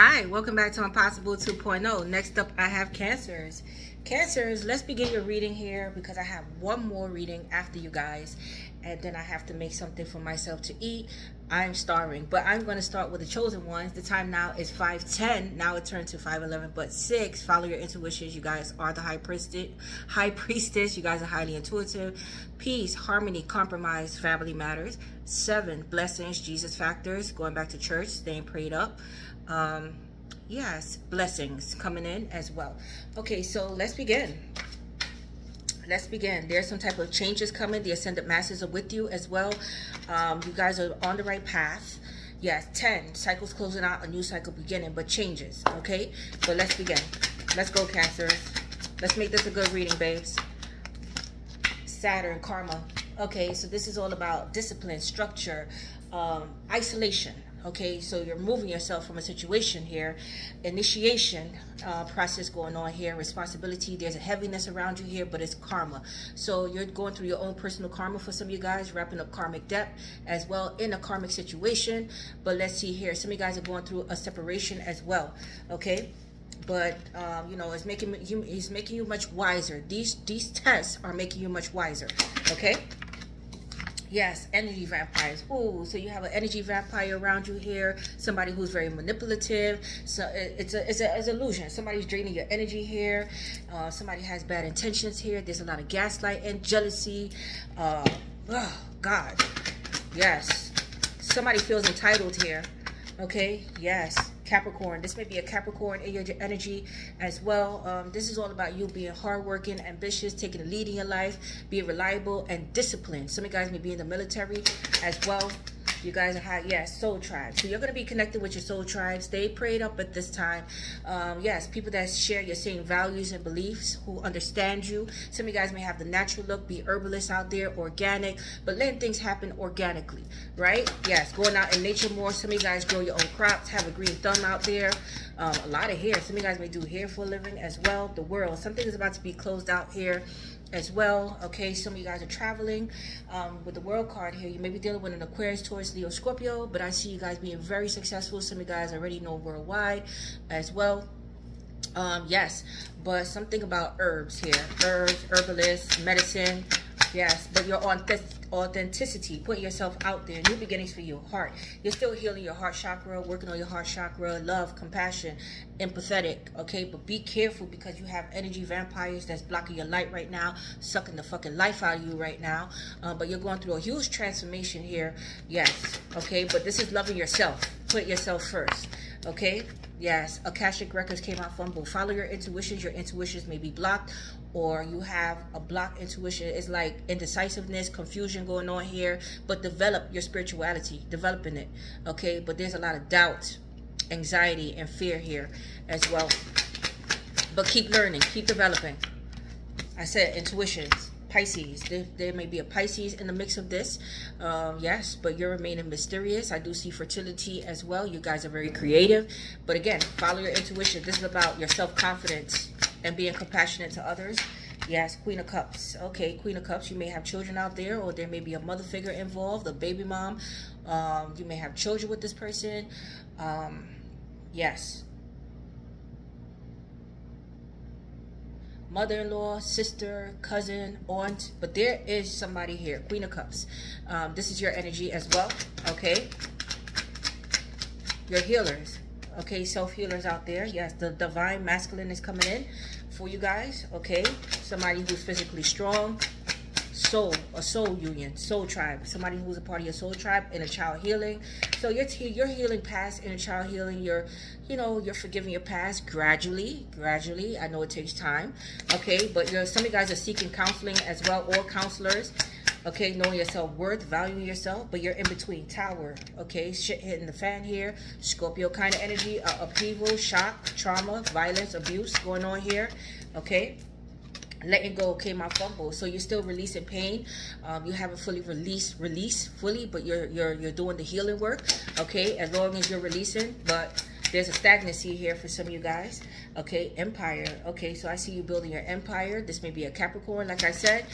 Hi, welcome back to Impossible 2.0. Next up, I have Cancers. Cancers, let's begin your reading here because I have one more reading after you guys. And then I have to make something for myself to eat. I'm starving, but I'm going to start with the chosen ones. The time now is 5:10. Now it turned to 5:11, but 6. Follow your intuitions. You guys are the high priestess. High priestess. You guys are highly intuitive. Peace, harmony, compromise, family matters. 7. Blessings, Jesus factors. Going back to church, staying prayed up. Um, yes, blessings coming in as well. Okay, so let's begin let's begin. There's some type of changes coming. The Ascended Masters are with you as well. Um, you guys are on the right path. Yes, 10. Cycles closing out, a new cycle beginning, but changes, okay? So let's begin. Let's go, Cancers. Let's make this a good reading, babes. Saturn, karma. Okay, so this is all about discipline, structure, um, isolation, okay so you're moving yourself from a situation here initiation uh, process going on here responsibility there's a heaviness around you here but it's karma. So you're going through your own personal karma for some of you guys wrapping up karmic debt as well in a karmic situation. But let's see here some of you guys are going through a separation as well okay? But um, you know it's making you he's making you much wiser. These these tests are making you much wiser okay Yes, energy vampires. Ooh, so you have an energy vampire around you here. Somebody who's very manipulative. So it's a it's a it's illusion. Somebody's draining your energy here. Uh, somebody has bad intentions here. There's a lot of gaslight and jealousy. Uh, oh God, yes. Somebody feels entitled here. Okay, yes. Capricorn. This may be a Capricorn in your energy as well. Um, this is all about you being hardworking, ambitious, taking the lead in your life, being reliable and disciplined. Some of you guys may be in the military as well. You guys are high, yes, soul tribe. So you're going to be connected with your soul tribes. They prayed up at this time. Um, yes, people that share your same values and beliefs, who understand you. Some of you guys may have the natural look, be herbalists out there, organic, but letting things happen organically, right? Yes, going out in nature more. Some of you guys grow your own crops, have a green thumb out there. Um, a lot of hair. Some of you guys may do hair for a living as well. The world. Something is about to be closed out here as well. Okay, some of you guys are traveling um, with the world card here. You may be dealing with an Aquarius, Taurus, Leo, Scorpio, but I see you guys being very successful. Some of you guys already know worldwide as well. Um, yes, but something about herbs here. Herbs, herbalists, medicine, Yes, but your authenticity, putting yourself out there, new beginnings for your heart. You're still healing your heart chakra, working on your heart chakra, love, compassion, empathetic, okay? But be careful because you have energy vampires that's blocking your light right now, sucking the fucking life out of you right now. Uh, but you're going through a huge transformation here, yes, okay? But this is loving yourself. Put yourself first, okay? Yes, Akashic Records came out fumble. Follow your intuitions. Your intuitions may be blocked or you have a blocked intuition. It's like indecisiveness, confusion going on here. But develop your spirituality, developing it, okay? But there's a lot of doubt, anxiety, and fear here as well. But keep learning, keep developing. I said intuitions. Pisces. There, there, may be a Pisces in the mix of this. Um, yes, but you're remaining mysterious. I do see fertility as well. You guys are very creative. But again, follow your intuition. This is about your self-confidence and being compassionate to others. Yes, Queen of Cups. Okay, Queen of Cups. You may have children out there or there may be a mother figure involved, a baby mom. Um, you may have children with this person. Um, yes, mother-in-law, sister, cousin, aunt, but there is somebody here, Queen of Cups. Um, this is your energy as well, okay? Your healers, okay? Self-healers out there. Yes, the divine masculine is coming in for you guys, okay? Somebody who's physically strong, soul, a soul union, soul tribe, somebody who's a part of your soul tribe inner child healing. So you're, you're healing past inner child healing. You're, you know, you're forgiving your past gradually, gradually. I know it takes time, okay? But you're, some of you guys are seeking counseling as well, or counselors, okay? Knowing your self-worth, valuing yourself, but you're in between. Tower, okay? Shit hitting the fan here. Scorpio kind of energy, uh, upheaval, shock, trauma, violence, abuse going on here, okay? Letting go came out fumble so you're still releasing pain. Um, you haven't fully released release fully but you're you're you're doing the healing work okay as long as you're releasing but there's a stagnancy here for some of you guys okay empire okay so i see you building your empire this may be a capricorn like i said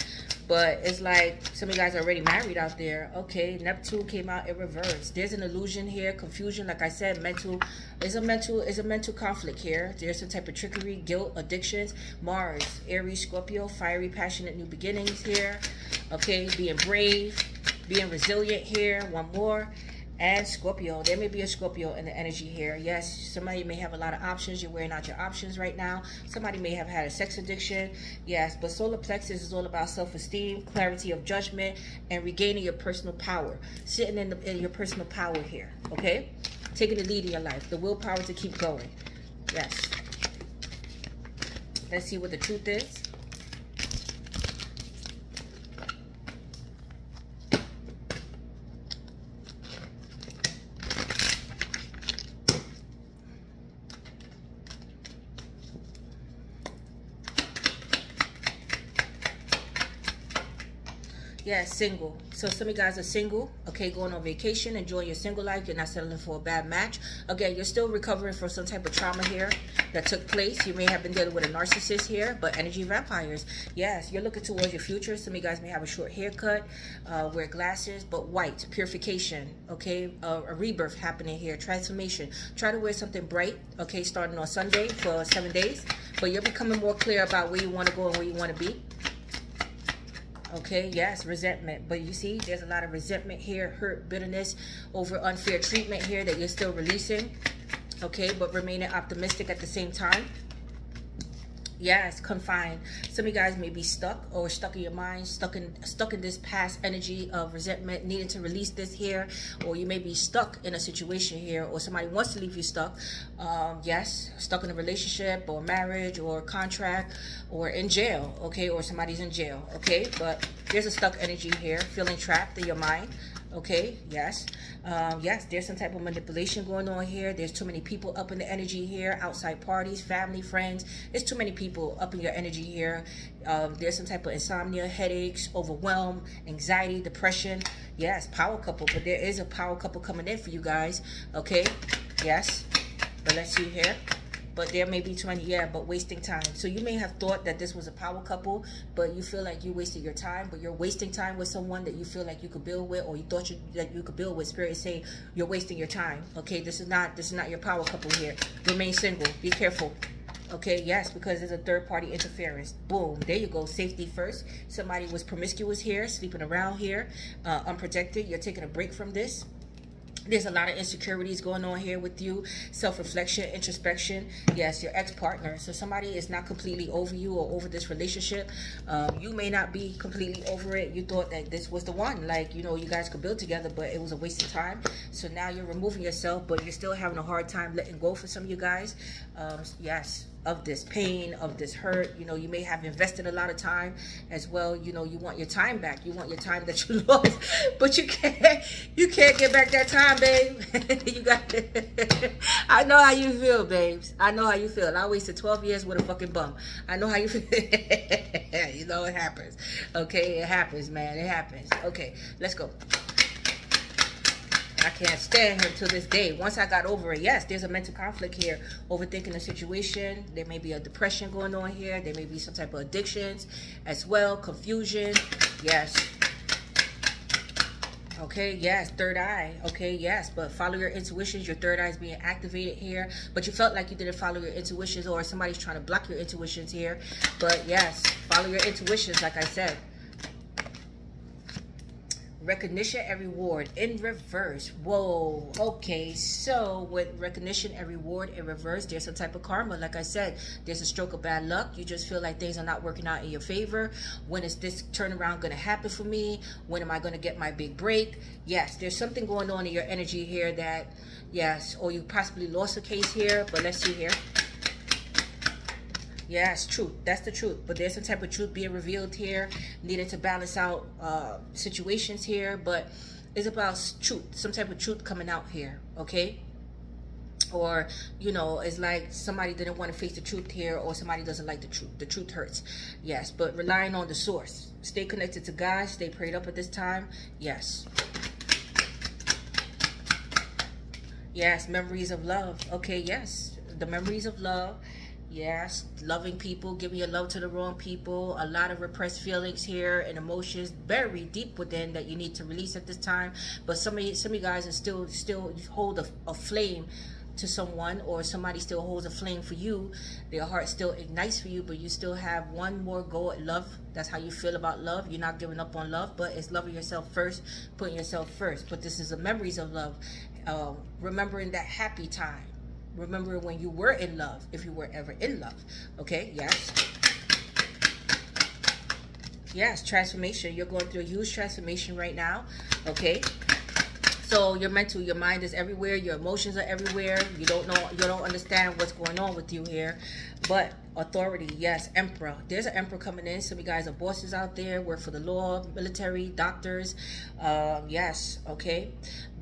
but it's like some of you guys are already married out there. Okay, Neptune came out in reverse. There's an illusion here, confusion. Like I said, mental is a mental is a mental conflict here. There's some type of trickery, guilt, addictions. Mars, Aries, Scorpio, fiery, passionate new beginnings here. Okay, being brave, being resilient here. One more and Scorpio. There may be a Scorpio in the energy here. Yes, somebody may have a lot of options. You're wearing out your options right now. Somebody may have had a sex addiction. Yes, but solar plexus is all about self-esteem, clarity of judgment, and regaining your personal power. Sitting in, the, in your personal power here, okay? Taking the lead in your life. The willpower to keep going. Yes. Let's see what the truth is. Yeah, single. So some of you guys are single, okay, going on vacation, enjoying your single life. You're not settling for a bad match. Again, you're still recovering from some type of trauma here that took place. You may have been dealing with a narcissist here, but energy vampires. Yes, you're looking towards your future. Some of you guys may have a short haircut, uh, wear glasses, but white, purification, okay, uh, a rebirth happening here, transformation. Try to wear something bright, okay, starting on Sunday for seven days, but you're becoming more clear about where you want to go and where you want to be. Okay, yes, resentment. But you see, there's a lot of resentment here, hurt, bitterness over unfair treatment here that you're still releasing. Okay, but remaining optimistic at the same time. Yes, confined. Some of you guys may be stuck or stuck in your mind, stuck in stuck in this past energy of resentment, needing to release this here, or you may be stuck in a situation here, or somebody wants to leave you stuck. Um, yes, stuck in a relationship or marriage or contract or in jail, okay, or somebody's in jail, okay. But there's a stuck energy here, feeling trapped in your mind okay yes. Um, yes there's some type of manipulation going on here. There's too many people up in the energy here outside parties family friends. There's too many people up in your energy here. Um, there's some type of insomnia headaches overwhelm anxiety depression. Yes power couple but there is a power couple coming in for you guys. Okay yes. But let's see here but there may be 20 yeah but wasting time. So you may have thought that this was a power couple but you feel like you wasted your time but you're wasting time with someone that you feel like you could build with or you thought you, that you could build with. Spirit say you're wasting your time okay? This is not this is not your power couple here. Remain single. Be careful okay? Yes because there's a third party interference. Boom. There you go. Safety first. Somebody was promiscuous here sleeping around here uh, unprotected. You're taking a break from this there's a lot of insecurities going on here with you. Self-reflection introspection. Yes your ex-partner. So somebody is not completely over you or over this relationship. Um, you may not be completely over it. You thought that this was the one. Like you know you guys could build together but it was a waste of time. So now you're removing yourself but you're still having a hard time letting go for some of you guys. Um, yes of this pain, of this hurt. You know, you may have invested a lot of time as well. You know, you want your time back. You want your time that you lost, but you can't. You can't get back that time, babe. you got. I know how you feel, babes. I know how you feel. I wasted 12 years with a fucking bum. I know how you feel. you know it happens. Okay, it happens, man. It happens. Okay, let's go. I can't stand him to this day. Once I got over it, yes, there's a mental conflict here. Overthinking the situation. There may be a depression going on here. There may be some type of addictions as well. Confusion. Yes. Okay, yes, third eye. Okay, yes, but follow your intuitions. Your third eye is being activated here, but you felt like you didn't follow your intuitions or somebody's trying to block your intuitions here. But yes, follow your intuitions, like I said recognition and reward in reverse. Whoa. Okay so with recognition and reward in reverse there's some type of karma. Like i said there's a stroke of bad luck. You just feel like things are not working out in your favor. When is this turnaround going to happen for me? When am i going to get my big break? Yes there's something going on in your energy here that yes or you possibly lost a case here but let's see here it's truth. That's the truth. But there's some type of truth being revealed here, needed to balance out uh, situations here. But it's about truth, some type of truth coming out here, okay? Or, you know, it's like somebody didn't want to face the truth here or somebody doesn't like the truth. The truth hurts. Yes, but relying on the source. Stay connected to God. Stay prayed up at this time. Yes. Yes, memories of love. Okay, yes. The memories of love Yes, loving people, giving your love to the wrong people. A lot of repressed feelings here and emotions very deep within that you need to release at this time. But some of you, some of you guys are still still hold a, a flame to someone or somebody still holds a flame for you. Their heart still ignites for you but you still have one more go at love. That's how you feel about love. You're not giving up on love but it's loving yourself first putting yourself first. But this is the memories of love uh, remembering that happy time remember when you were in love, if you were ever in love. Okay, yes. Yes, transformation. You're going through a huge transformation right now. Okay. So your mental, your mind is everywhere. Your emotions are everywhere. You don't know, you don't understand what's going on with you here. But authority, yes, emperor. There's an emperor coming in. Some of you guys are bosses out there, work for the law, military, doctors. Uh, yes, okay.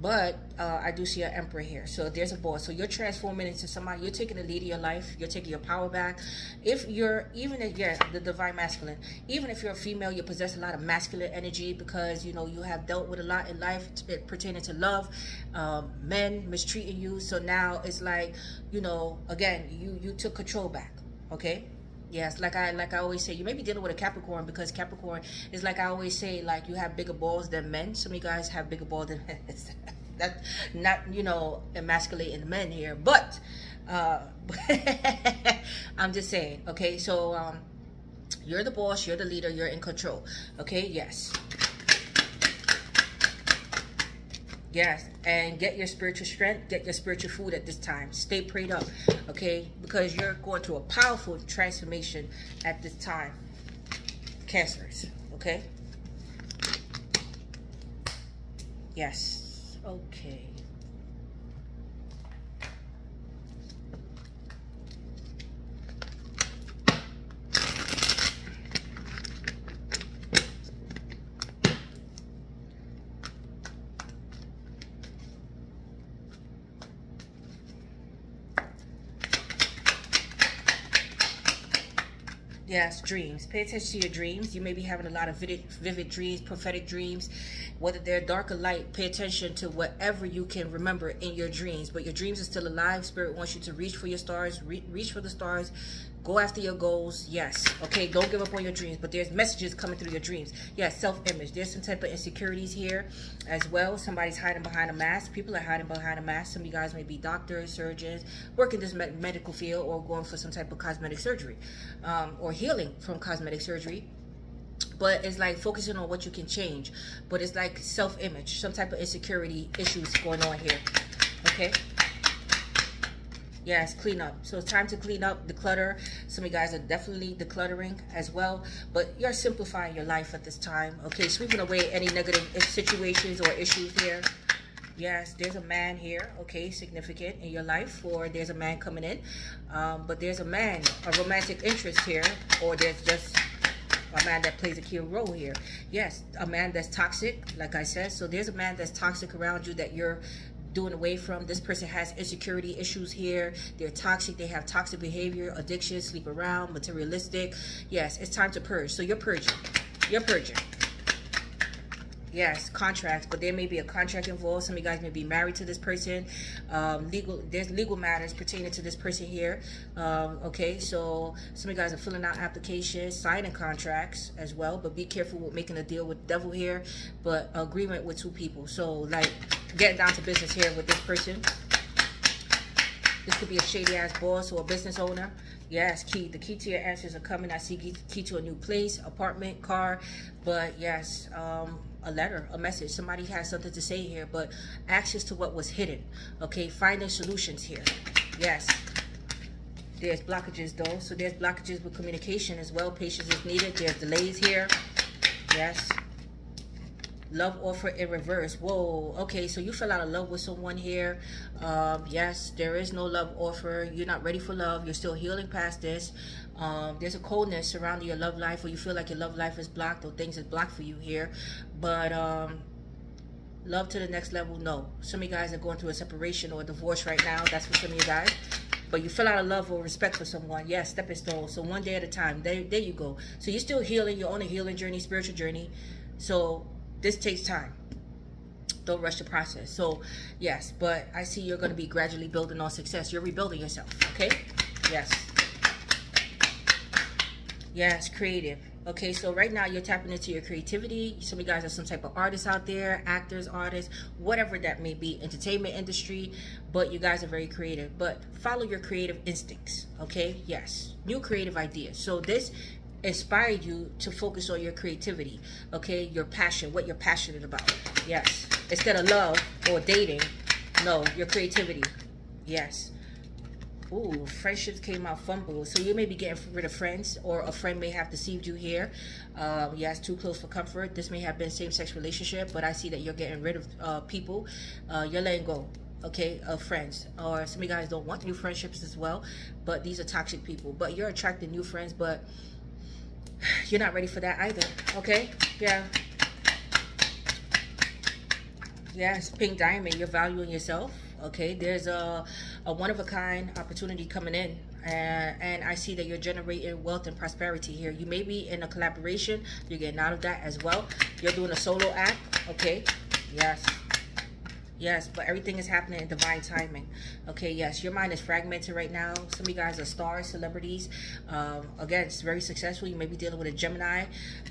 But uh, I do see an emperor here. So there's a boss. So you're transforming into somebody. You're taking the lead of your life. You're taking your power back. If you're, even if you're the divine masculine, even if you're a female, you possess a lot of masculine energy because, you know, you have dealt with a lot in life pertaining to love, um, men mistreating you. So now it's like, you know, again, you, you took control back. Okay Yes, like I like I always say, you may be dealing with a Capricorn because Capricorn is like I always say, like you have bigger balls than men. Some of you guys have bigger balls than men. That's not you know emasculating men here, but uh, I'm just saying. Okay, so um, you're the boss, you're the leader, you're in control. Okay, yes. Yes, and get your spiritual strength, get your spiritual food at this time. Stay prayed up, okay? Because you're going through a powerful transformation at this time. Cancers, okay? Yes, okay. Yes, dreams. Pay attention to your dreams. You may be having a lot of vivid, vivid dreams, prophetic dreams, whether they're dark or light. Pay attention to whatever you can remember in your dreams. But your dreams are still alive. Spirit wants you to reach for your stars, re reach for the stars, Go after your goals. Yes. Okay. Don't give up on your dreams. But there's messages coming through your dreams. Yes. Self-image. There's some type of insecurities here as well. Somebody's hiding behind a mask. People are hiding behind a mask. Some of you guys may be doctors, surgeons, work in this medical field or going for some type of cosmetic surgery um, or healing from cosmetic surgery but it's like focusing on what you can change but it's like self-image some type of insecurity issues going on here okay Yes, clean up. So it's time to clean up, declutter. Some of you guys are definitely decluttering as well, but you're simplifying your life at this time. Okay, sweeping away any negative situations or issues here. Yes, there's a man here, okay, significant in your life, or there's a man coming in, um, but there's a man, a romantic interest here, or there's just a man that plays a key role here. Yes, a man that's toxic, like I said. So there's a man that's toxic around you that you're doing away from. This person has insecurity issues here. They're toxic. They have toxic behavior, addiction, sleep around, materialistic. Yes, it's time to purge. So you're purging. You're purging. Yes, contracts, but there may be a contract involved. Some of you guys may be married to this person. Um, legal, there's legal matters pertaining to this person here. Um, okay, so some of you guys are filling out applications, signing contracts as well, but be careful with making a deal with devil here, but agreement with two people. So like getting down to business here with this person. This could be a shady ass boss or a business owner. Yes, key. The key to your answers are coming. I see key to a new place, apartment, car. But yes, um, a letter, a message. Somebody has something to say here, but access to what was hidden. Okay, finding solutions here. Yes. There's blockages though. So there's blockages with communication as well. Patience is needed. There's delays here. Yes. Love offer in reverse. Whoa. Okay, so you fell out of love with someone here. Um, yes, there is no love offer. You're not ready for love. You're still healing past this. Um, there's a coldness surrounding your love life or you feel like your love life is blocked or things is blocked for you here. But um, love to the next level, no. Some of you guys are going through a separation or a divorce right now. That's for some of you guys but you fell out of love or respect for someone. Yes, stepping stone. So one day at a time. There, there you go. So you're still healing. You're on a healing journey, spiritual journey. So this takes time don't rush the process so yes but i see you're going to be gradually building on success you're rebuilding yourself okay yes Yes, creative. Okay, so right now you're tapping into your creativity. Some of you guys are some type of artists out there, actors, artists, whatever that may be, entertainment industry, but you guys are very creative. But follow your creative instincts, okay? Yes, new creative ideas. So this inspired you to focus on your creativity, okay? Your passion, what you're passionate about. Yes, instead of love or dating, no, your creativity. Yes. Ooh, friendships came out fumble. So you may be getting rid of friends, or a friend may have deceived you here. Um, yes, too close for comfort. This may have been same-sex relationship, but I see that you're getting rid of uh, people. Uh, you're letting go, okay, of friends. Or some of you guys don't want new friendships as well, but these are toxic people. But you're attracting new friends, but you're not ready for that either, okay? Yeah. Yes, pink diamond, you're valuing yourself okay? There's a, a one-of-a-kind opportunity coming in and, and I see that you're generating wealth and prosperity here. You may be in a collaboration you're getting out of that as well. You're doing a solo act okay? Yes Yes, but everything is happening in divine timing. Okay, yes, your mind is fragmented right now. Some of you guys are stars, celebrities. Um, again, it's very successful. You may be dealing with a Gemini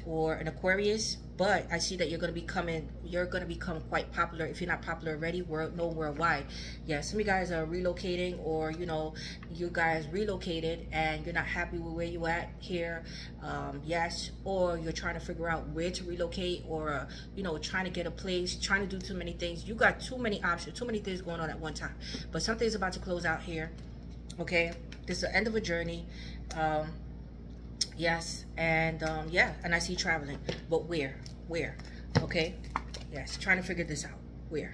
or an Aquarius, but I see that you're going to be coming, you're going to become quite popular. If you're not popular already, world, no worldwide. Yeah, some of you guys are relocating or, you know, you guys relocated and you're not happy with where you at here. Um, yes, or you're trying to figure out where to relocate or, you know, trying to get a place, trying to do too many things. You got too many options, too many things going on at one time. But something's about to close out here. Okay, this is the end of a journey. Um, yes and um yeah and i see traveling but where? Where? Okay? Yes trying to figure this out. Where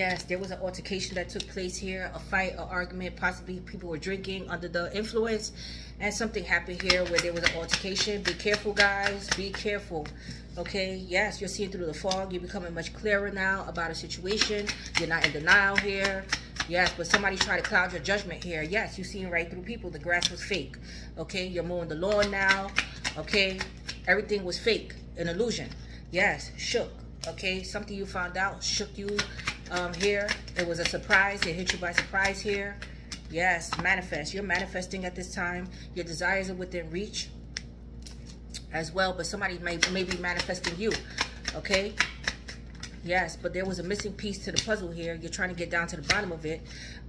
Yes, there was an altercation that took place here, a fight, an argument, possibly people were drinking under the influence, and something happened here where there was an altercation. Be careful, guys. Be careful. Okay, yes, you're seeing through the fog. You're becoming much clearer now about a situation. You're not in denial here. Yes, but somebody tried to cloud your judgment here. Yes, you're seeing right through people. The grass was fake. Okay, you're mowing the lawn now. Okay, everything was fake, an illusion. Yes, shook. Okay, something you found out shook you um, here. It was a surprise. It hit you by surprise here. Yes, manifest. You're manifesting at this time. Your desires are within reach as well, but somebody may, may be manifesting you, okay? Yes, but there was a missing piece to the puzzle here. You're trying to get down to the bottom of it.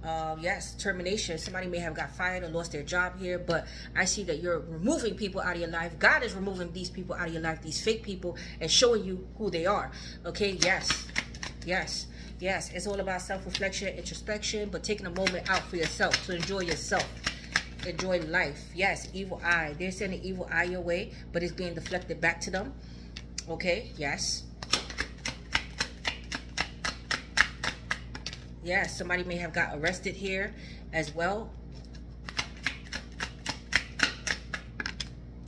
Um, yes, termination. Somebody may have got fired or lost their job here, but I see that you're removing people out of your life. God is removing these people out of your life, these fake people, and showing you who they are. Okay, yes, yes. Yes, it's all about self-reflection, introspection, but taking a moment out for yourself to enjoy yourself. Enjoy life. Yes, evil eye. They're sending evil eye your way, but it's being deflected back to them. Okay, yes. Yes, somebody may have got arrested here as well.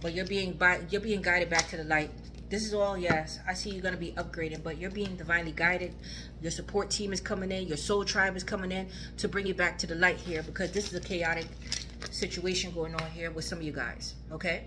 But you're being by, you're being guided back to the light this is all yes i see you're to be upgraded but you're being divinely guided your support team is coming in. Your soul tribe is coming in to bring you back to the light here because this is a chaotic situation going on here with some of you guys okay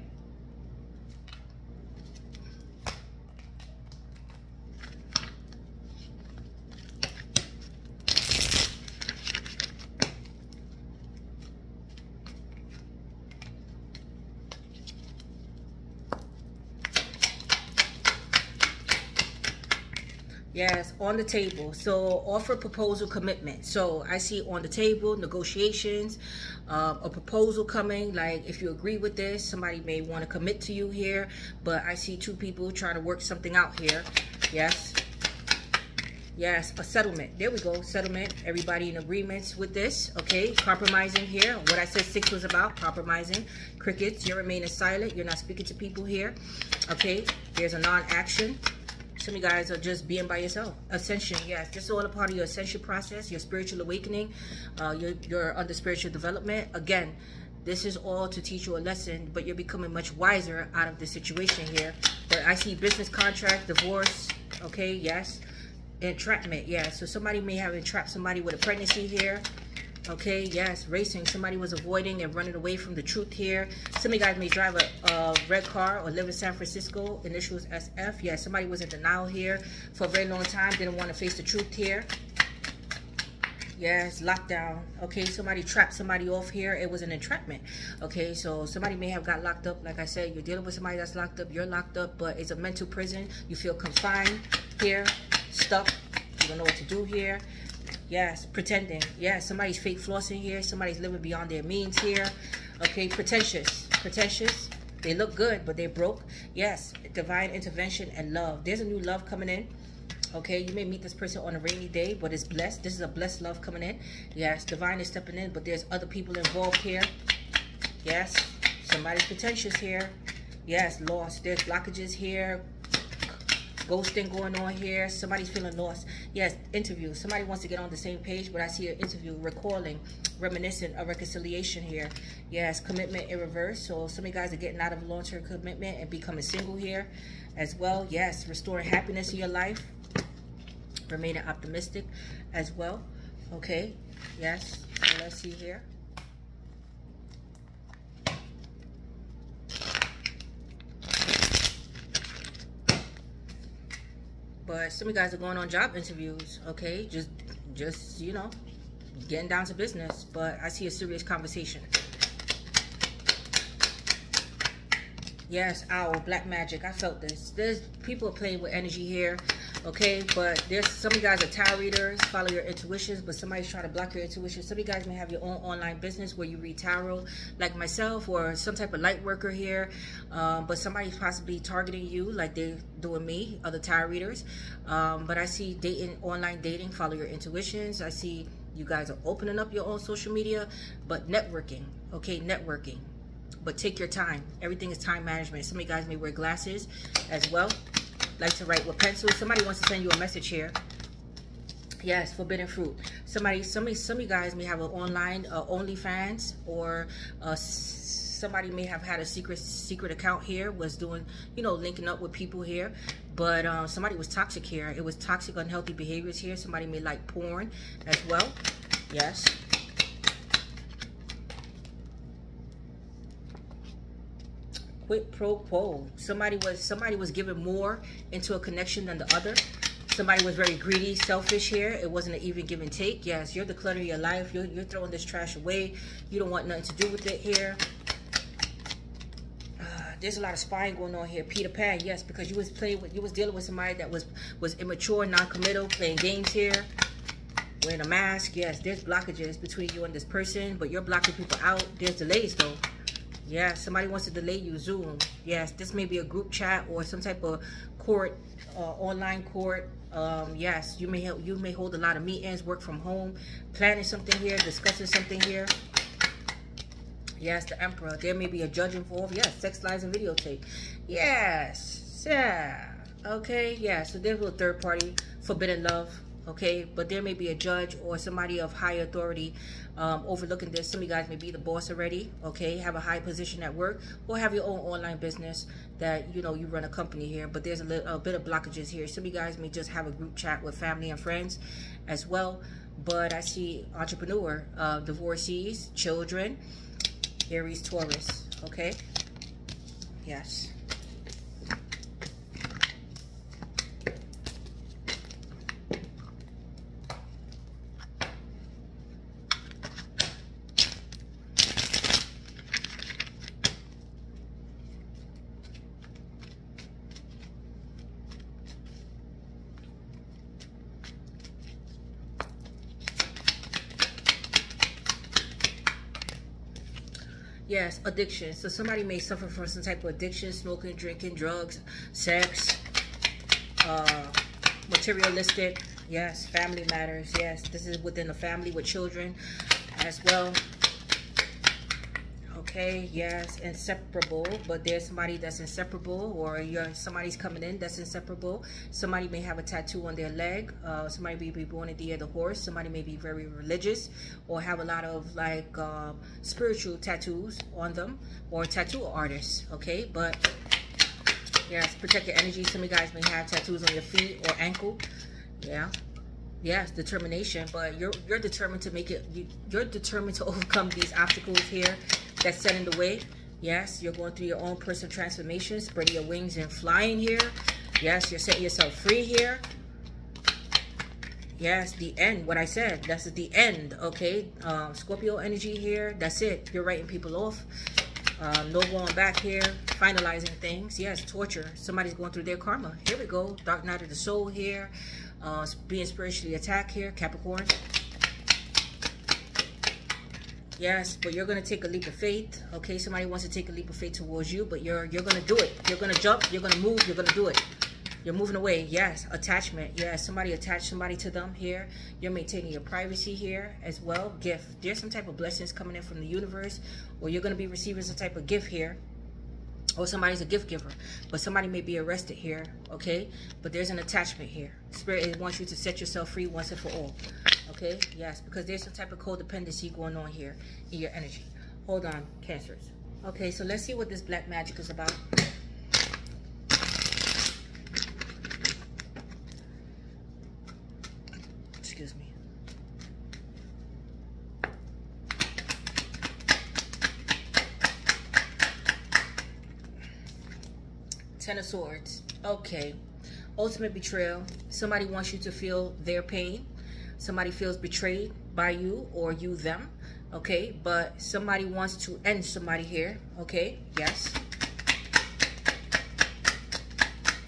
Yes, on the table. So offer proposal commitment. So I see on the table negotiations, uh, a proposal coming. Like if you agree with this, somebody may want to commit to you here. But I see two people trying to work something out here. Yes. Yes, a settlement. There we go, settlement. Everybody in agreements with this, okay? Compromising here. What I said six was about, compromising. Crickets, you're remaining silent. You're not speaking to people here, okay? There's a non-action. Some of you guys are just being by yourself. Ascension, yes. This is all a part of your ascension process, your spiritual awakening, uh, your, your under spiritual development. Again, this is all to teach you a lesson, but you're becoming much wiser out of the situation here. But I see business contract, divorce, okay, yes. Entrapment, yeah. So somebody may have entrapped somebody with a pregnancy here. Okay, yes, racing. Somebody was avoiding and running away from the truth here. Some of you guys may drive a, a red car or live in San Francisco. Initials SF. Yes, somebody was in denial here for a very long time. Didn't want to face the truth here. Yes, lockdown. Okay, somebody trapped somebody off here. It was an entrapment. Okay, so somebody may have got locked up. Like I said, you're dealing with somebody that's locked up. You're locked up, but it's a mental prison. You feel confined here, stuck. You don't know what to do here. Yes, pretending. Yes, somebody's fake flossing here. Somebody's living beyond their means here. Okay, pretentious. Pretentious. They look good, but they're broke. Yes, divine intervention and love. There's a new love coming in. Okay, you may meet this person on a rainy day, but it's blessed. This is a blessed love coming in. Yes, divine is stepping in, but there's other people involved here. Yes, somebody's pretentious here. Yes, lost. There's blockages here, ghosting going on here. Somebody's feeling lost. Yes, interview. Somebody wants to get on the same page, but I see an interview recalling, reminiscent, a reconciliation here. Yes, commitment in reverse. So some of you guys are getting out of long-term commitment and becoming single here as well. Yes, restoring happiness in your life. Remaining optimistic as well. Okay, yes. So let's see here. But some of you guys are going on job interviews, okay? Just, just you know, getting down to business. But I see a serious conversation. Yes, owl, black magic. I felt this. There's people playing with energy here okay? But there's some of you guys are tarot readers follow your intuitions but somebody's trying to block your intuition. Some of you guys may have your own online business where you read tarot like myself or some type of light worker here. Um, but somebody's possibly targeting you like they're doing me other tarot readers. Um, but i see dating online dating follow your intuitions. I see you guys are opening up your own social media but networking okay? Networking. But take your time. Everything is time management. Some of you guys may wear glasses as well like to write with pencil. Somebody wants to send you a message here. Yes, forbidden fruit. Somebody, somebody, some of you guys may have an online uh, OnlyFans or uh, somebody may have had a secret secret account here. Was doing, you know, linking up with people here. But um, somebody was toxic here. It was toxic, unhealthy behaviors here. Somebody may like porn as well. Yes. Quid pro quo. Somebody was somebody was giving more into a connection than the other. Somebody was very greedy, selfish here. It wasn't an even give and take. Yes, you're the clutter of your life. You're, you're throwing this trash away. You don't want nothing to do with it here. Uh, there's a lot of spying going on here. Peter Pan, yes, because you was playing with, you was dealing with somebody that was was immature, non-committal, playing games here wearing a mask. Yes, there's blockages between you and this person, but you're blocking people out. There's delays though. Yeah, somebody wants to delay you, Zoom. Yes, this may be a group chat or some type of court, uh, online court. Um, yes, you may help, you may hold a lot of meetings, work from home, planning something here, discussing something here. Yes, the Emperor. There may be a judge involved. Yes, sex lies and videotape. Yes, yeah. Okay, yeah. So there's a third party, forbidden love okay but there may be a judge or somebody of high authority um, overlooking this. Some of you guys may be the boss already okay? Have a high position at work or have your own online business that you know you run a company here. But there's a, little, a bit of blockages here. Some of you guys may just have a group chat with family and friends as well. But I see entrepreneur uh, divorcees children Aries Taurus okay? Yes Yes, addiction. So somebody may suffer from some type of addiction, smoking, drinking, drugs, sex, uh, materialistic. Yes, family matters. Yes, this is within the family with children as well okay yes inseparable but there's somebody that's inseparable or you're somebody's coming in that's inseparable. Somebody may have a tattoo on their leg uh, somebody may be born at the of the horse somebody may be very religious or have a lot of like uh, spiritual tattoos on them or tattoo artists okay? But yes protect your energy. Some of you guys may have tattoos on your feet or ankle. Yeah. Yes, determination, but you're you're determined to make it. You, you're determined to overcome these obstacles here that's set in the way. Yes, you're going through your own personal transformation, spreading your wings and flying here. Yes, you're setting yourself free here. Yes, the end. What I said. That's the end. Okay. Um, Scorpio energy here. That's it. You're writing people off. Um, no going back here. Finalizing things. Yes, torture. Somebody's going through their karma. Here we go. Dark night of the soul here. Uh, being spiritually attacked here. Capricorn. Yes, but you're gonna take a leap of faith. Okay, somebody wants to take a leap of faith towards you, but you're you're gonna do it. You're gonna jump. You're gonna move. You're gonna do it. You're moving away. Yes. Attachment. Yes. Somebody attached somebody to them here. You're maintaining your privacy here as well. Gift. There's some type of blessings coming in from the universe or you're going to be receiving some type of gift here or somebody's a gift giver. But somebody may be arrested here okay? But there's an attachment here. Spirit wants you to set yourself free once and for all okay? Yes because there's some type of codependency going on here in your energy. Hold on cancers. Okay so let's see what this black magic is about Ten of Swords. Okay. Ultimate betrayal. Somebody wants you to feel their pain. Somebody feels betrayed by you or you them. Okay. But somebody wants to end somebody here. Okay. Yes.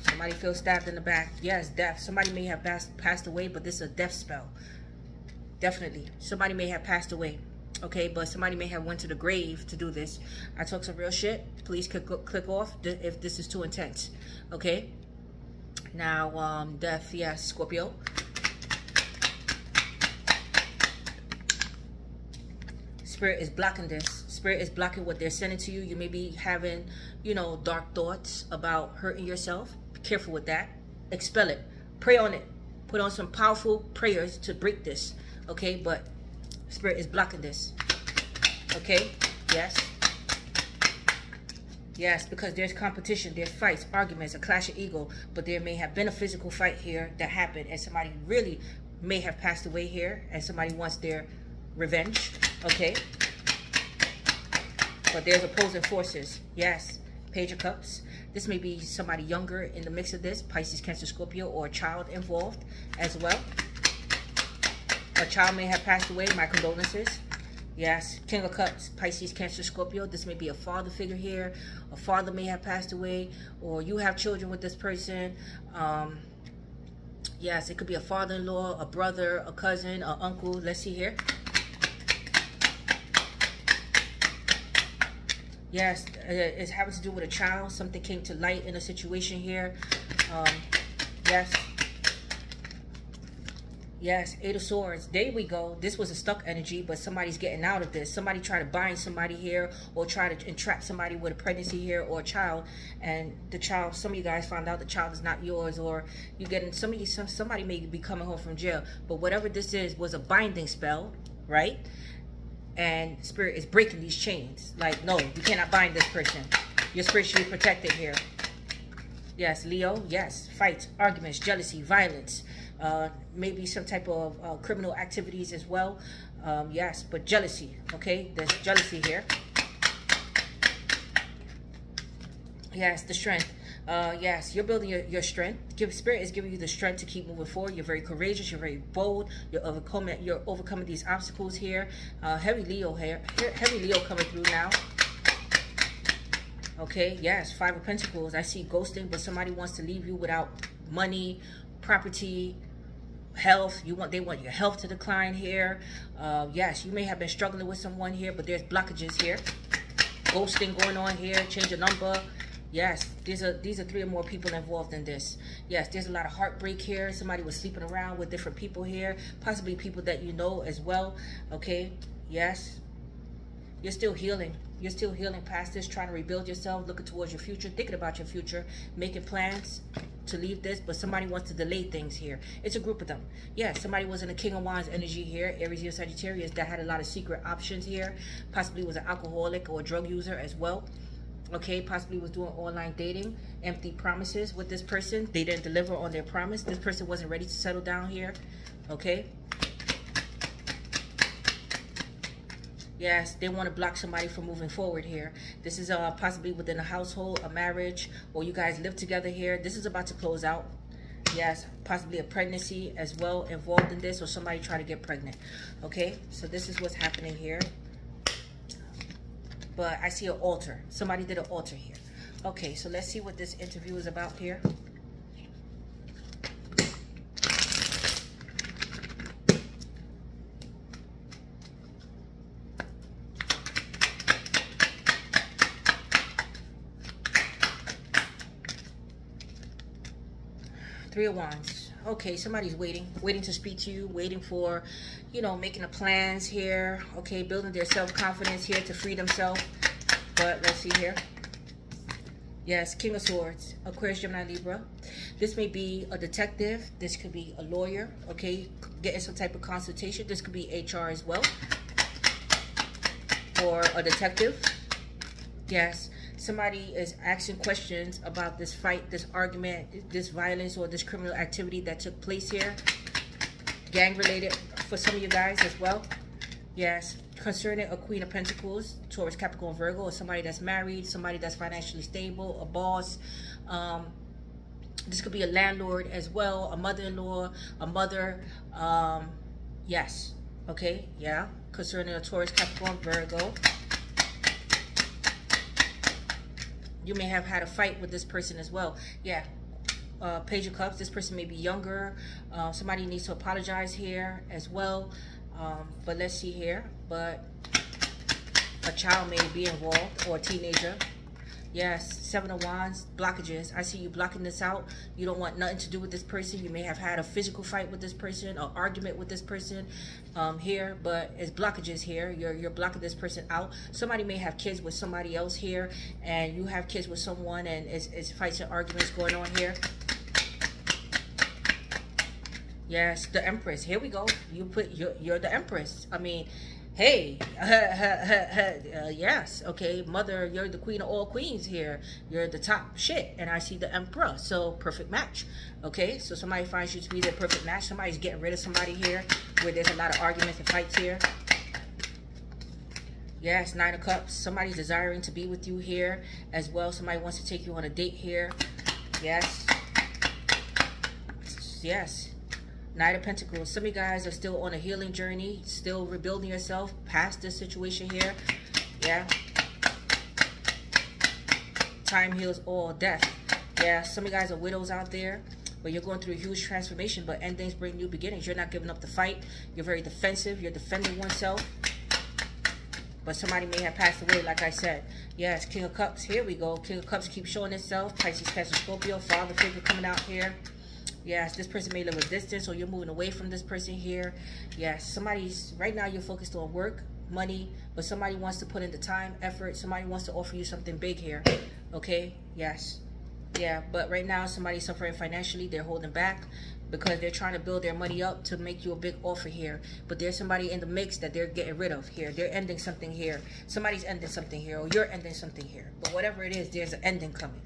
Somebody feels stabbed in the back. Yes, death. Somebody may have passed, passed away, but this is a death spell. Definitely. Somebody may have passed away okay but somebody may have went to the grave to do this. I talk some real shit. Please click, click off if this is too intense okay? Now um death yes scorpio. Spirit is blocking this. Spirit is blocking what they're sending to you. You may be having you know dark thoughts about hurting yourself. Be careful with that. Expel it. Pray on it. Put on some powerful prayers to break this okay? But Spirit is blocking this. Okay? Yes. Yes, because there's competition, there's fights, arguments, a clash of ego, but there may have been a physical fight here that happened and somebody really may have passed away here and somebody wants their revenge, okay? But there's opposing forces. Yes, Page of Cups. This may be somebody younger in the mix of this, Pisces, Cancer, Scorpio, or a child involved as well. A child may have passed away. My condolences. Yes, King of Cups, Pisces, Cancer, Scorpio. This may be a father figure here. A father may have passed away, or you have children with this person. Um, yes, it could be a father-in-law, a brother, a cousin, an uncle. Let's see here. Yes, it's having to do with a child. Something came to light in a situation here. Um, yes. Yes, Eight of Swords. There we go. This was a stuck energy, but somebody's getting out of this. Somebody try to bind somebody here or try to entrap somebody with a pregnancy here or a child. And the child, some of you guys found out the child is not yours or you're getting, some of you, some, somebody may be coming home from jail. But whatever this is was a binding spell, right? And spirit is breaking these chains. Like, no, you cannot bind this person. You're spiritually protected here. Yes, Leo, yes. Fights, arguments, jealousy, violence uh, maybe some type of uh, criminal activities as well. Um, yes, but jealousy, okay? There's jealousy here. Yes, the strength. Uh, yes, you're building your, your strength. Give Spirit is giving you the strength to keep moving forward. You're very courageous. You're very bold. You're overcoming. You're overcoming these obstacles here. Uh, heavy Leo here. Heavy Leo coming through now. Okay. Yes. Five of Pentacles. I see ghosting, but somebody wants to leave you without money, property, health you want they want your health to decline here. Uh, yes you may have been struggling with someone here but there's blockages here. Ghosting going on here change your number. Yes these are these are three or more people involved in this. Yes there's a lot of heartbreak here. Somebody was sleeping around with different people here possibly people that you know as well okay? Yes. You're still healing you're still healing past this trying to rebuild yourself looking towards your future thinking about your future making plans to leave this, but somebody wants to delay things here. It's a group of them. Yeah, somebody was in the King of Wands energy here, Aries or Sagittarius, that had a lot of secret options here. Possibly was an alcoholic or a drug user as well. okay possibly was doing online dating empty promises with this person they didn't deliver on their promise this person wasn't ready to settle down here okay Yes, they want to block somebody from moving forward here. This is uh, possibly within a household, a marriage, or you guys live together here. This is about to close out. Yes, possibly a pregnancy as well involved in this, or somebody try to get pregnant. Okay, so this is what's happening here. But I see an altar. Somebody did an altar here. Okay, so let's see what this interview is about here. Three of Wands. Okay, somebody's waiting, waiting to speak to you, waiting for, you know, making the plans here. Okay, building their self-confidence here to free themselves. But let's see here. Yes, King of Swords, Aquarius, Gemini, Libra. This may be a detective. This could be a lawyer, okay? Getting some type of consultation. This could be HR as well. Or a detective. Yes somebody is asking questions about this fight, this argument, this violence, or this criminal activity that took place here, gang related for some of you guys as well. Yes, concerning a Queen of Pentacles, Taurus, Capricorn, Virgo, or somebody that's married, somebody that's financially stable, a boss. Um, this could be a landlord as well, a mother-in-law, a mother. Um, yes, okay, yeah, concerning a Taurus, Capricorn, Virgo. You may have had a fight with this person as well. Yeah, uh, Page of Cups, this person may be younger. Uh, somebody needs to apologize here as well. Um, but let's see here. But a child may be involved or a teenager. Yes, Seven of Wands, blockages. I see you blocking this out. You don't want nothing to do with this person. You may have had a physical fight with this person, or argument with this person um, here, but it's blockages here. You're, you're blocking this person out. Somebody may have kids with somebody else here, and you have kids with someone, and it's, it's fights and arguments going on here. Yes, the Empress. Here we go. You put you're, you're the Empress. I mean, hey, uh, yes, okay, mother, you're the queen of all queens here. You're the top shit. And I see the emperor. So perfect match. Okay, so somebody finds you to be the perfect match. Somebody's getting rid of somebody here where there's a lot of arguments and fights here. Yes, Nine of Cups. Somebody's desiring to be with you here as well. Somebody wants to take you on a date here. Yes. Yes. Knight of Pentacles. Some of you guys are still on a healing journey, still rebuilding yourself past this situation here. Yeah. Time heals all death. Yeah, some of you guys are widows out there, but you're going through a huge transformation, but endings bring new beginnings. You're not giving up the fight. You're very defensive. You're defending oneself. But somebody may have passed away, like I said. Yes, King of Cups. Here we go. King of Cups keeps showing itself. Pisces, Cancer, Scorpio. Father figure coming out here. Yes, this person may live a distance or you're moving away from this person here. Yes, somebody's, right now you're focused on work, money, but somebody wants to put in the time, effort. Somebody wants to offer you something big here. Okay, yes. Yeah, but right now somebody's suffering financially. They're holding back because they're trying to build their money up to make you a big offer here. But there's somebody in the mix that they're getting rid of here. They're ending something here. Somebody's ending something here or you're ending something here. But whatever it is, there's an ending coming.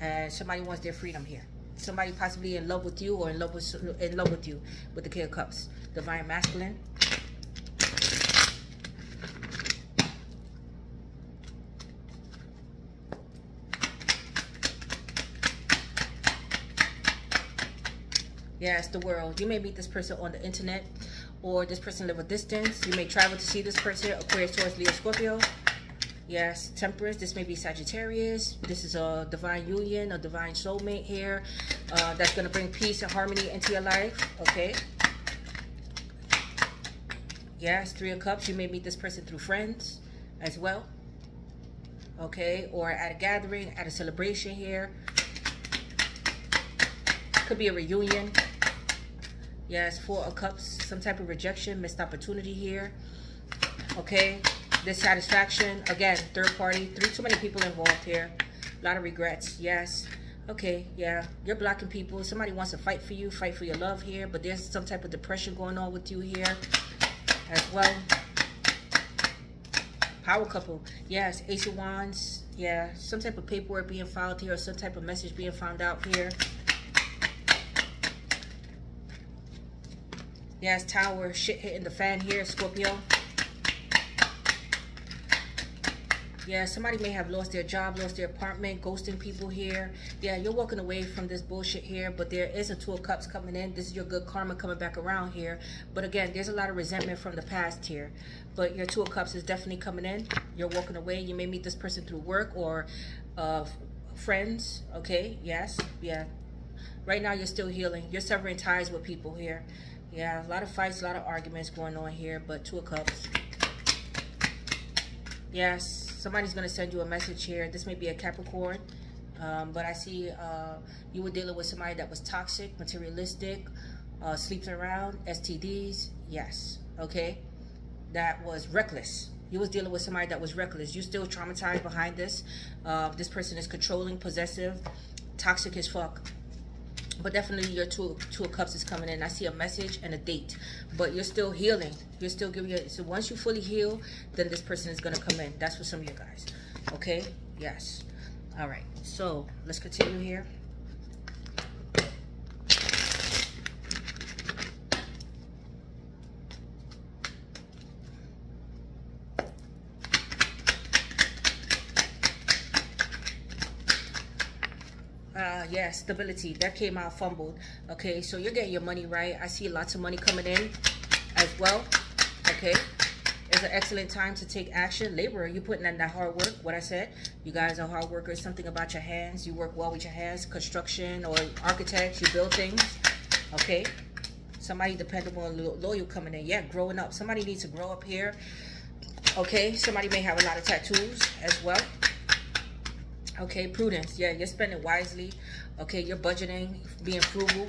And somebody wants their freedom here somebody possibly in love with you or in love with in love with you with the King of Cups. Divine Masculine. Yes, the world. You may meet this person on the internet or this person live a distance. You may travel to see this person, Aquarius, Taurus, Leo, Scorpio. Yes, Temperance. This may be Sagittarius. This is a divine union, a divine soulmate here. Uh, that's going to bring peace and harmony into your life. Okay. Yes, Three of Cups. You may meet this person through friends as well. Okay. Or at a gathering, at a celebration here. Could be a reunion. Yes, Four of Cups. Some type of rejection, missed opportunity here. Okay dissatisfaction. Again, third party. Three too many people involved here. A lot of regrets. Yes. Okay, yeah. You're blocking people. Somebody wants to fight for you, fight for your love here. But there's some type of depression going on with you here as well. Power couple. Yes, Ace of Wands. Yeah, some type of paperwork being filed here or some type of message being found out here. Yes, tower, shit hitting the fan here, Scorpio. Yeah, somebody may have lost their job, lost their apartment, ghosting people here. Yeah, you're walking away from this bullshit here, but there is a Two of Cups coming in. This is your good karma coming back around here. But again, there's a lot of resentment from the past here. But your Two of Cups is definitely coming in. You're walking away. You may meet this person through work or uh, friends. Okay, yes, yeah. Right now, you're still healing. You're severing ties with people here. Yeah, a lot of fights, a lot of arguments going on here, but Two of Cups. Yes, somebody's going to send you a message here. This may be a Capricorn, um, but I see uh, you were dealing with somebody that was toxic, materialistic, uh, sleeps around, STDs. Yes, okay. That was reckless. You was dealing with somebody that was reckless. You still traumatized behind this. Uh, this person is controlling, possessive, toxic as fuck but definitely your two two of cups is coming in. I see a message and a date but you're still healing. You're still giving it so once you fully heal then this person is going to come in. That's for some of you guys. Okay? Yes. All right. So let's continue here uh yeah stability that came out fumbled okay? So you're getting your money right? I see lots of money coming in as well okay? It's an excellent time to take action. Laborer you putting in that hard work what i said. You guys are hard workers something about your hands. You work well with your hands construction or architects you build things okay? Somebody dependable and loyal coming in. Yeah growing up. Somebody needs to grow up here okay? Somebody may have a lot of tattoos as well Okay, prudence. Yeah, you're spending wisely. Okay, you're budgeting, being frugal.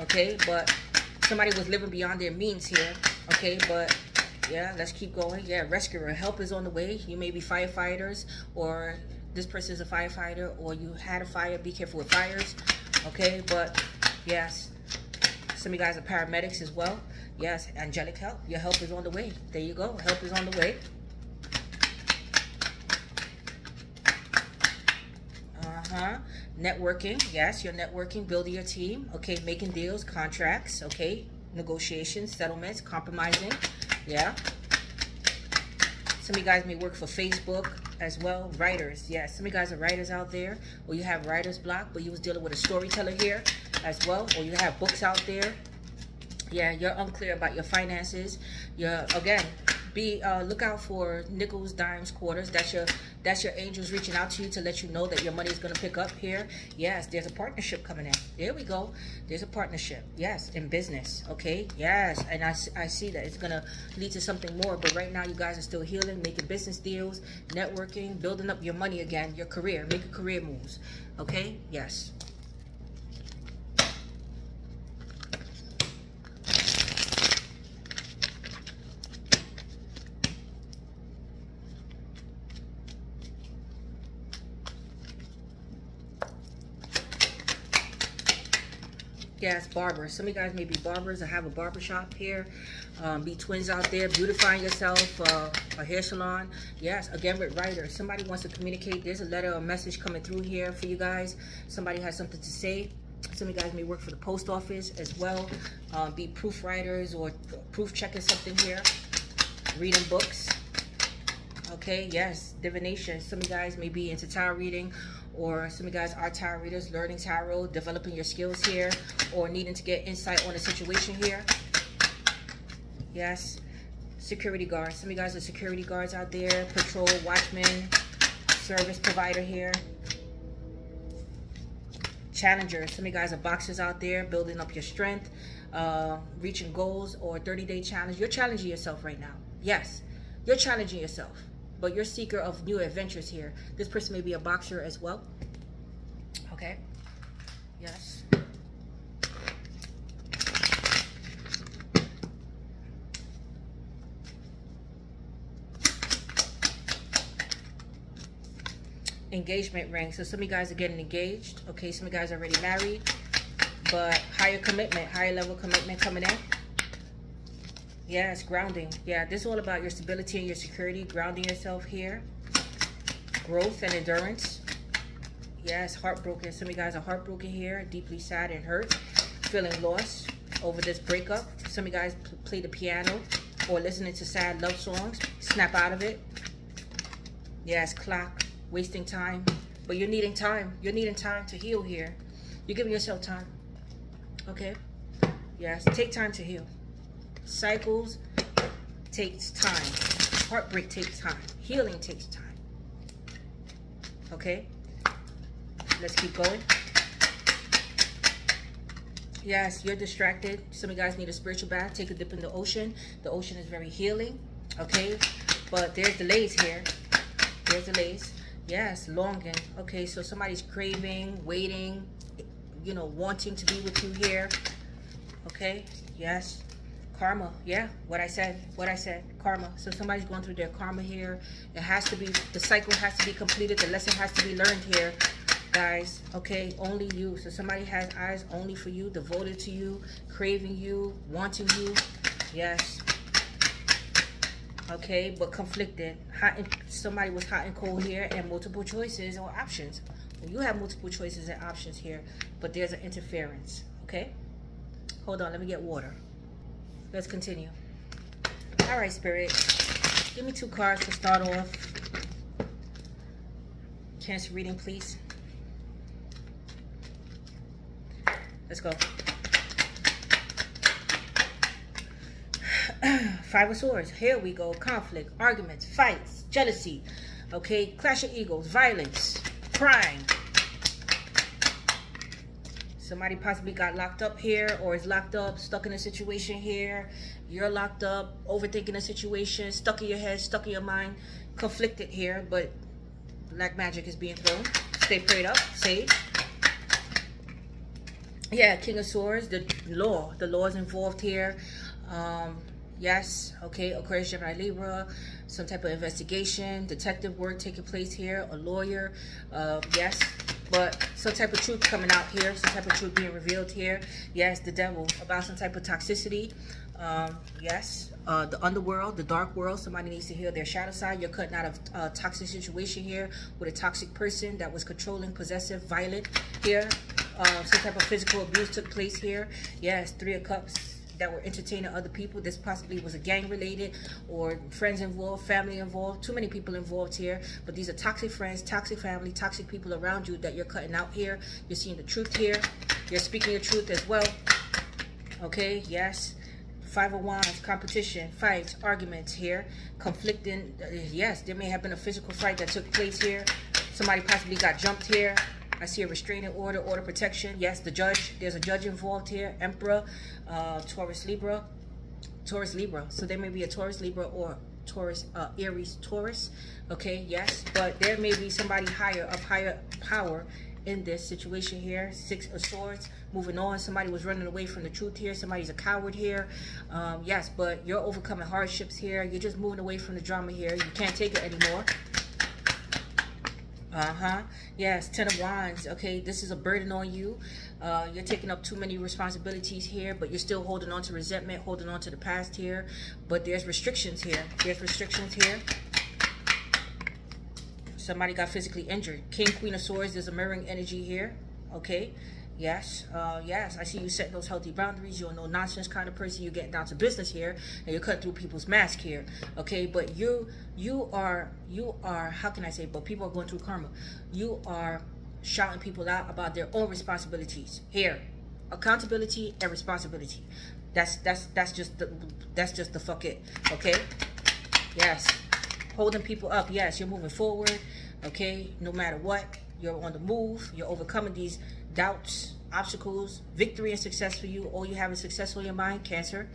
Okay, but somebody was living beyond their means here. Okay, but yeah, let's keep going. Yeah, rescuer. Help is on the way. You may be firefighters or this person is a firefighter or you had a fire. Be careful with fires. Okay, but yes, some of you guys are paramedics as well. Yes, angelic help. Your help is on the way. There you go. Help is on the way. Huh? Networking, yes, you're networking, building your team, okay, making deals, contracts, okay, negotiations, settlements, compromising, yeah. Some of you guys may work for Facebook as well. Writers, yes. Some of you guys are writers out there, or you have writer's block, but you was dealing with a storyteller here as well, or you have books out there. Yeah, you're unclear about your finances. You're, again, be uh, look out for nickels, dimes, quarters. That's your that's your angels reaching out to you to let you know that your money is going to pick up here. Yes, there's a partnership coming in. There we go. There's a partnership. Yes, in business. Okay. Yes, and I, I see that it's going to lead to something more. But right now, you guys are still healing, making business deals, networking, building up your money again, your career, making career moves. Okay. Yes. Yes, barbers. Some of you guys may be barbers I have a barber shop here. Um, be twins out there, beautifying yourself, uh, a hair salon. Yes, again with writers. Somebody wants to communicate. There's a letter or message coming through here for you guys. Somebody has something to say. Some of you guys may work for the post office as well. Uh, be proof writers or proof checking something here. Reading books. Okay, yes, divination. Some of you guys may be into tarot reading or some of you guys are tarot readers, learning tarot, developing your skills here, or needing to get insight on a situation here. Yes. Security guards. Some of you guys are security guards out there, patrol, watchman, service provider here. Challengers. Some of you guys are boxers out there, building up your strength, uh, reaching goals, or 30-day challenge. You're challenging yourself right now. Yes. You're challenging yourself but you're seeker of new adventures here. This person may be a boxer as well. Okay. Yes. Engagement ring. So some of you guys are getting engaged. Okay, some of you guys are already married. But higher commitment, higher level commitment coming in. It's grounding. Yeah, this is all about your stability and your security, grounding yourself here. growth and endurance. Yes, heartbroken. Some of you guys are heartbroken here, deeply sad and hurt, feeling lost over this breakup. Some of you guys play the piano or listening to sad love songs. Snap out of it. Yes, clock, wasting time. But you're needing time. You're needing time to heal here. You're giving yourself time. Okay? Yes, take time to heal. Cycles takes time. Heartbreak takes time. Healing takes time. Okay? Let's keep going. Yes, you're distracted. Some of you guys need a spiritual bath. Take a dip in the ocean. The ocean is very healing. Okay? But there's delays here. There's delays. Yes, longing. Okay, so somebody's craving, waiting, you know, wanting to be with you here. Okay? Yes. Karma. Yeah, what I said. What I said. Karma. So somebody's going through their karma here. It has to be, the cycle has to be completed. The lesson has to be learned here guys okay only you so somebody has eyes only for you devoted to you craving you wanting you yes okay but conflicted hot and, somebody was hot and cold here and multiple choices or options well, you have multiple choices and options here but there's an interference okay hold on let me get water let's continue all right spirit give me two cards to start off cancer reading please Let's go. Five of Swords. Here we go. Conflict, arguments, fights, jealousy. Okay. Clash of egos, violence, crime. Somebody possibly got locked up here or is locked up, stuck in a situation here. You're locked up, overthinking a situation, stuck in your head, stuck in your mind, conflicted here, but black magic is being thrown. Stay prayed up, sage yeah king of swords the law the law is involved here um yes okay aquarius gemini libra some type of investigation detective work taking place here a lawyer uh yes but some type of truth coming out here some type of truth being revealed here. Yes the devil about some type of toxicity. Um yes uh the underworld the dark world somebody needs to heal their shadow side. You're cutting out of a toxic situation here with a toxic person that was controlling possessive violent here. Uh, some type of physical abuse took place here. Yes, three of cups that were entertaining other people. This possibly was a gang related or friends involved, family involved, too many people involved here. But these are toxic friends, toxic family, toxic people around you that you're cutting out here. You're seeing the truth here. You're speaking your truth as well. Okay, yes. Five of Wands, competition, fights, arguments here, conflicting. Uh, yes, there may have been a physical fight that took place here. Somebody possibly got jumped here. I see a restraining order, order protection. Yes, the judge. There's a judge involved here. Emperor, uh, Taurus, Libra. Taurus, Libra. So there may be a Taurus, Libra, or Taurus, uh, Aries, Taurus. Okay, yes. But there may be somebody higher, of higher power in this situation here. Six of Swords. Moving on. Somebody was running away from the truth here. Somebody's a coward here. Um, yes, but you're overcoming hardships here. You're just moving away from the drama here. You can't take it anymore. Uh-huh. Yes, Ten of Wands. Okay, this is a burden on you. Uh, you're taking up too many responsibilities here, but you're still holding on to resentment, holding on to the past here. But there's restrictions here. There's restrictions here. Somebody got physically injured. King, Queen of Swords, there's a mirroring energy here. Okay. Yes, uh, yes, I see you setting those healthy boundaries. You're a no nonsense kind of person. You're getting down to business here, and you're cutting through people's mask here. Okay, but you, you are, you are. How can I say? But people are going through karma. You are shouting people out about their own responsibilities here. Accountability and responsibility. That's that's that's just the that's just the fuck it. Okay. Yes, holding people up. Yes, you're moving forward. Okay, no matter what, you're on the move. You're overcoming these doubts, obstacles, victory and success for you. All you have is success on your mind, Cancer.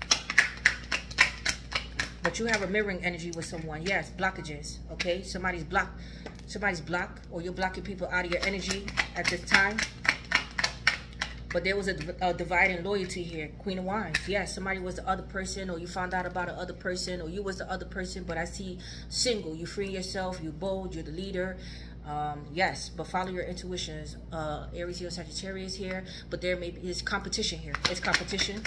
But you have a mirroring energy with someone. Yes, blockages. Okay, somebody's blocked. Somebody's blocked, or you're blocking people out of your energy at this time. But there was a, a dividing loyalty here. Queen of Wands. Yes, somebody was the other person, or you found out about the other person, or you was the other person. But I see single. You free yourself. You're bold. You're the leader. Um, yes, but follow your intuitions. Uh, Aries here, Sagittarius here, but there may be is competition here. It's competition.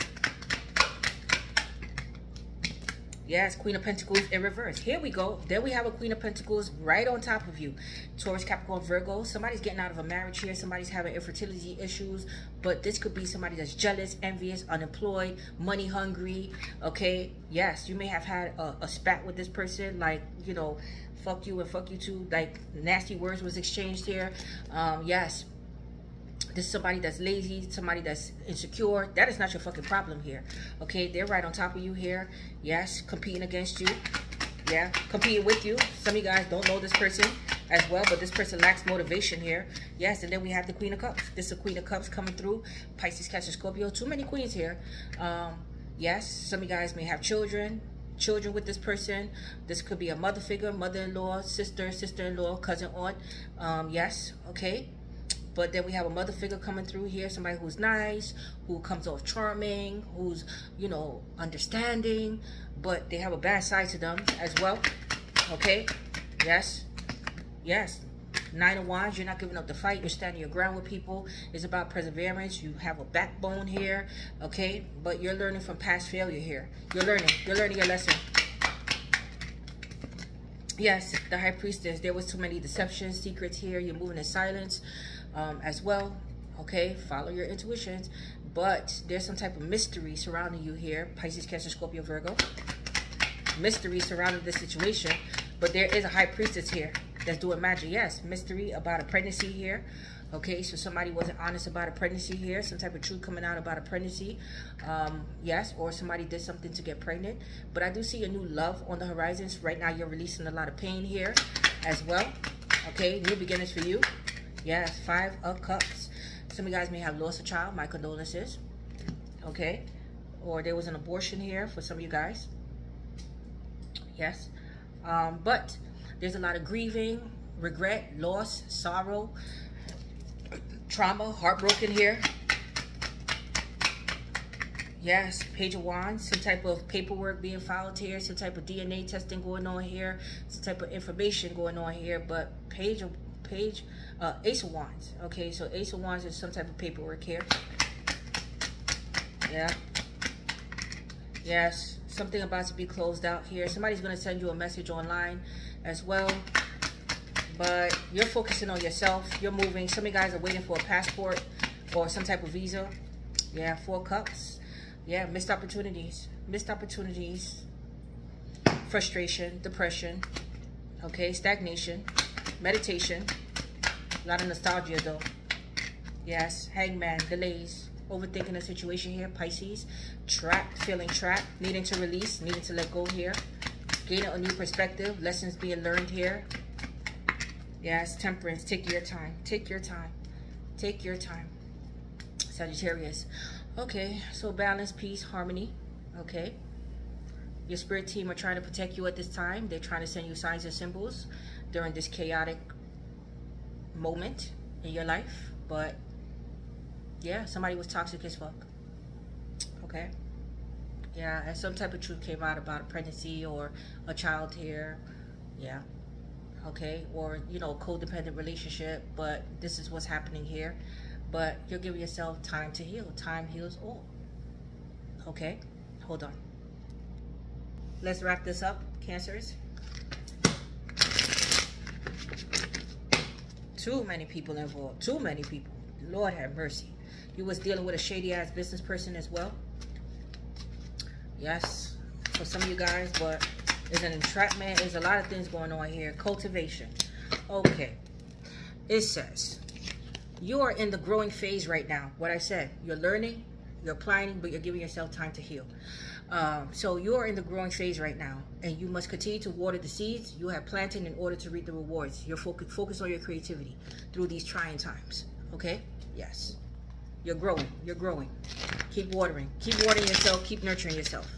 Yes, Queen of Pentacles in reverse. Here we go. There we have a Queen of Pentacles right on top of you. Taurus, Capricorn, Virgo. Somebody's getting out of a marriage here. Somebody's having infertility issues. But this could be somebody that's jealous, envious, unemployed, money hungry. Okay. Yes, you may have had a, a spat with this person. Like, you know, fuck you and fuck you too. Like, nasty words was exchanged here. Um, yes, this is somebody that's lazy, somebody that's insecure. That is not your fucking problem here. Okay, they're right on top of you here. Yes, competing against you. Yeah, competing with you. Some of you guys don't know this person as well, but this person lacks motivation here. Yes, and then we have the Queen of Cups. This is a Queen of Cups coming through. Pisces, Cancer, Scorpio. Too many queens here. Um, yes, some of you guys may have children children with this person. This could be a mother figure, mother-in-law, sister, sister-in-law, cousin, aunt. Um, yes, okay. But then we have a mother figure coming through here, somebody who's nice, who comes off charming, who's, you know, understanding, but they have a bad side to them as well. Okay? Yes. Yes. Nine of Wands, you're not giving up the fight. You're standing your ground with people. It's about perseverance. You have a backbone here, okay? But you're learning from past failure here. You're learning. You're learning your lesson. Yes, the High Priestess. There was too many deceptions, secrets here. You're moving in silence um, as well. Okay, follow your intuitions. But there's some type of mystery surrounding you here. Pisces, Cancer, Scorpio, Virgo. Mystery surrounding this situation. But there is a high priestess here that's doing magic. Yes, mystery about a pregnancy here. Okay, so somebody wasn't honest about a pregnancy here. Some type of truth coming out about a pregnancy. Um, yes, or somebody did something to get pregnant. But I do see a new love on the horizons. Right now, you're releasing a lot of pain here as well. Okay, new beginnings for you. Yes, five of cups. Some of you guys may have lost a child. My condolences. Okay. Or there was an abortion here for some of you guys. Yes. Um, but there's a lot of grieving, regret, loss, sorrow, trauma, heartbroken here. Yes, Page of Wands, some type of paperwork being filed here, some type of DNA testing going on here, some type of information going on here, but Page of Page uh, Ace of Wands. Okay, so Ace of Wands is some type of paperwork here. Yeah. Yes, something about to be closed out here. Somebody's going to send you a message online as well. But you're focusing on yourself. You're moving. Some of you guys are waiting for a passport or some type of visa. Yeah, four cups. Yeah, missed opportunities. Missed opportunities. Frustration, depression. Okay, stagnation, meditation. A lot of nostalgia though. Yes, hangman, delays, overthinking the situation here, Pisces. Trapped, feeling trapped, needing to release, needing to let go here. Gaining a new perspective, lessons being learned here. Yes, temperance, take your time. Take your time. Take your time. Sagittarius. Okay, so balance, peace, harmony. Okay. Your spirit team are trying to protect you at this time. They're trying to send you signs and symbols during this chaotic moment in your life, but yeah, somebody was toxic as fuck. Okay. Yeah, and some type of truth came out about a pregnancy or a child here. Yeah. Okay. Or, you know, codependent relationship, but this is what's happening here. But you're giving yourself time to heal. Time heals all. Okay. Hold on. Let's wrap this up, Cancers. Too many people involved. Too many people. Lord have mercy. You was dealing with a shady ass business person as well. Yes, for some of you guys, but there's an entrapment. There's a lot of things going on here. Cultivation. Okay. It says, you are in the growing phase right now. What I said, you're learning, you're applying, but you're giving yourself time to heal. Um, so you are in the growing phase right now, and you must continue to water the seeds you have planted in order to reap the rewards. You're focus, focus on your creativity through these trying times. Okay? Yes. You're growing. You're growing. Keep watering. Keep watering yourself. Keep nurturing yourself.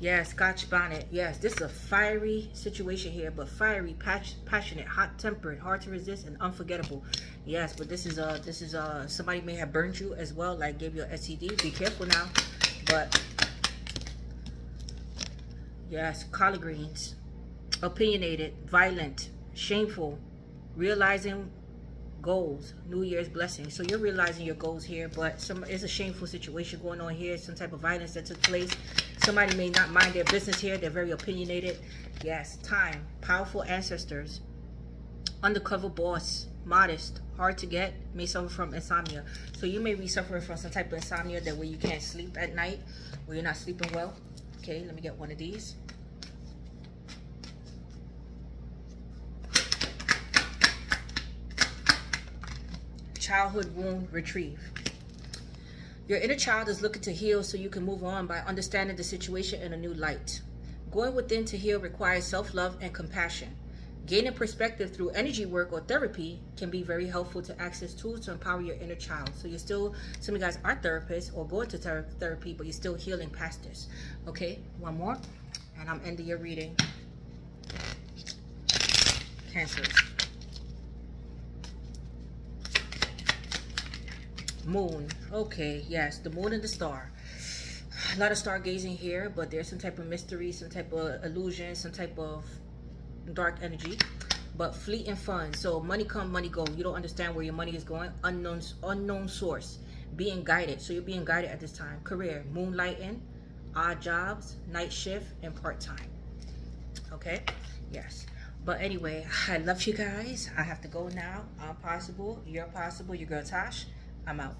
Yeah, Scotch bonnet. Yes, this is a fiery situation here, but fiery, passionate, hot-tempered, hard to resist, and unforgettable. Yes, but this is uh this is uh somebody may have burned you as well, like gave you an STD. Be careful now. But yes, collard greens, opinionated, violent, shameful, realizing goals, New Year's blessing. So you're realizing your goals here, but some it's a shameful situation going on here. Some type of violence that took place. Somebody may not mind their business here. They're very opinionated. Yes, time, powerful ancestors, undercover boss, modest, hard to get, may suffer from insomnia. So you may be suffering from some type of insomnia that way you can't sleep at night, where you're not sleeping well. Okay, let me get one of these. childhood wound retrieve. Your inner child is looking to heal so you can move on by understanding the situation in a new light. Going within to heal requires self-love and compassion. Gaining perspective through energy work or therapy can be very helpful to access tools to empower your inner child. So you're still, some of you guys are therapists or going to ther therapy, but you're still healing past this. Okay, one more, and I'm ending your reading. Cancers. Moon. Okay, yes, the moon and the star. A lot of stargazing here, but there's some type of mystery, some type of illusion, some type of dark energy. But fleeting fun. So money come, money go. You don't understand where your money is going. Unknown, unknown source. Being guided. So you're being guided at this time. Career, moonlighting, odd jobs, night shift, and part-time. Okay? Yes. But anyway, I love you guys. I have to go now. I'm possible. You're possible. Your girl Tosh. I'm out.